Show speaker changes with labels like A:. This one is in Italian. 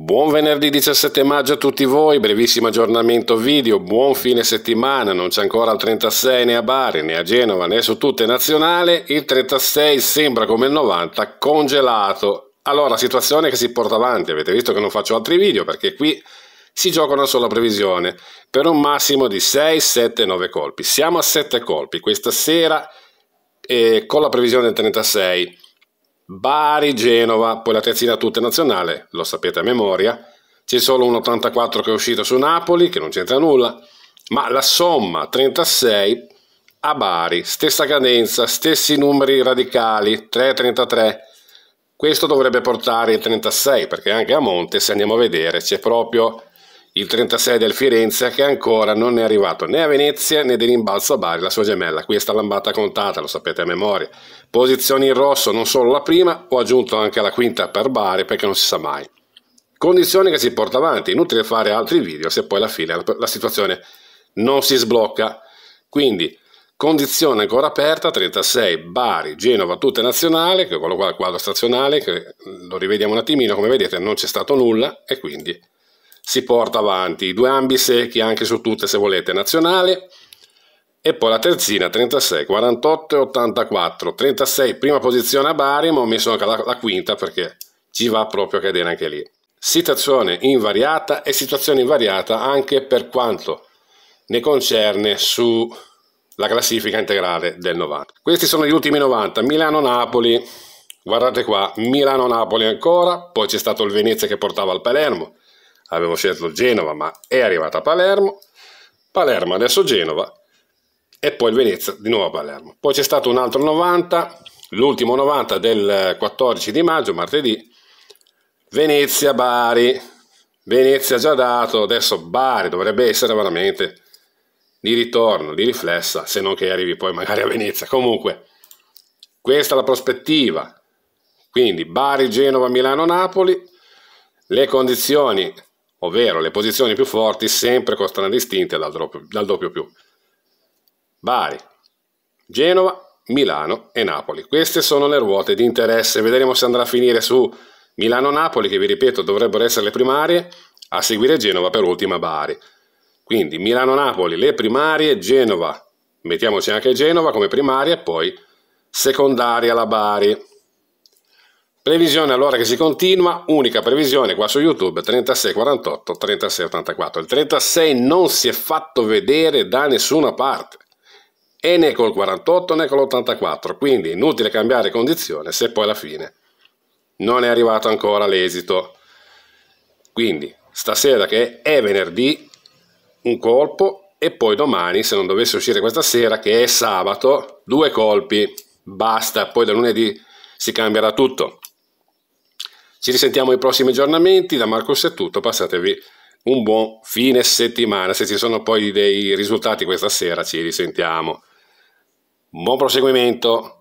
A: Buon venerdì 17 maggio a tutti voi, brevissimo aggiornamento video, buon fine settimana, non c'è ancora il 36 né a Bari né a Genova né su tutte nazionale, il 36 sembra come il 90 congelato. Allora, situazione che si porta avanti, avete visto che non faccio altri video perché qui si gioca una sola previsione per un massimo di 6, 7, 9 colpi. Siamo a 7 colpi questa sera eh, con la previsione del 36 Bari, Genova, poi la terzina tutta nazionale, lo sapete a memoria. C'è solo un 84 che è uscito su Napoli, che non c'entra nulla, ma la somma 36 a Bari, stessa cadenza, stessi numeri radicali, 3,33. Questo dovrebbe portare il 36, perché anche a Monte, se andiamo a vedere, c'è proprio il 36 del Firenze che ancora non è arrivato né a Venezia né dell'imbalzo a Bari, la sua gemella. Questa lambata contata, lo sapete a memoria. Posizioni in rosso, non solo la prima, ho aggiunto anche la quinta per Bari perché non si sa mai. Condizione che si porta avanti, inutile fare altri video se poi alla fine la situazione non si sblocca. Quindi, condizione ancora aperta, 36 Bari, Genova, tutte nazionali, che è quello qua il quadro stazionale, che lo rivediamo un attimino, come vedete non c'è stato nulla e quindi si porta avanti, i due ambi secchi anche su tutte se volete nazionale. E poi la terzina 36, 48 e 84, 36 prima posizione a Bari ma ho messo anche la, la quinta perché ci va proprio a cadere anche lì. Situazione invariata e situazione invariata anche per quanto ne concerne sulla classifica integrale del 90. Questi sono gli ultimi 90, Milano-Napoli, guardate qua, Milano-Napoli ancora, poi c'è stato il Venezia che portava al Palermo, avevo scelto Genova ma è arrivata a Palermo, Palermo adesso Genova e poi il Venezia di nuovo a Palermo. Poi c'è stato un altro 90, l'ultimo 90 del 14 di maggio, martedì, Venezia-Bari, Venezia già dato, adesso Bari dovrebbe essere veramente di ritorno, di riflessa, se non che arrivi poi magari a Venezia. Comunque, questa è la prospettiva. Quindi Bari, Genova, Milano, Napoli, le condizioni ovvero le posizioni più forti sempre costano distinte dal doppio, dal doppio più. Bari, Genova, Milano e Napoli. Queste sono le ruote di interesse. Vedremo se andrà a finire su Milano-Napoli, che vi ripeto dovrebbero essere le primarie, a seguire Genova per ultima Bari. Quindi Milano-Napoli le primarie, Genova, mettiamoci anche Genova come primaria e poi secondaria la Bari. Previsione allora che si continua, unica previsione qua su YouTube 3648 3684. Il 36 non si è fatto vedere da nessuna parte e né col 48 né con l'84, quindi inutile cambiare condizione se poi alla fine non è arrivato ancora l'esito. Quindi stasera che è venerdì un colpo e poi domani se non dovesse uscire questa sera che è sabato due colpi, basta, poi da lunedì si cambierà tutto. Ci risentiamo ai prossimi aggiornamenti, da Marcos è tutto, passatevi un buon fine settimana, se ci sono poi dei risultati questa sera ci risentiamo. Buon proseguimento!